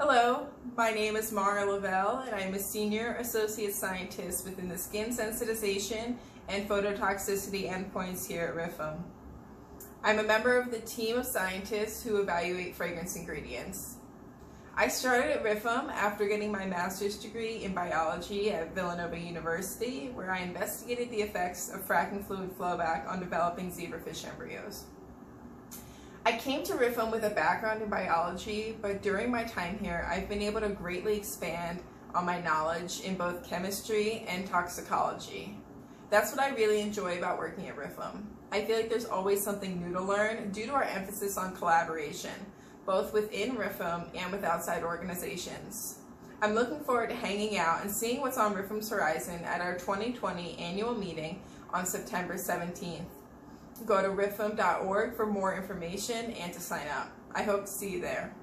Hello, my name is Maura Lavelle and I am a Senior Associate Scientist within the Skin Sensitization and Phototoxicity endpoints here at RIFM. I'm a member of the team of scientists who evaluate fragrance ingredients. I started at RIFM after getting my master's degree in biology at Villanova University, where I investigated the effects of fracking fluid flowback on developing zebrafish embryos. I came to RIFM with a background in biology, but during my time here, I've been able to greatly expand on my knowledge in both chemistry and toxicology. That's what I really enjoy about working at RIFM. I feel like there's always something new to learn due to our emphasis on collaboration, both within RIFM and with outside organizations. I'm looking forward to hanging out and seeing what's on RIFM's horizon at our 2020 annual meeting on September 17th. Go to rifm.org for more information and to sign up. I hope to see you there.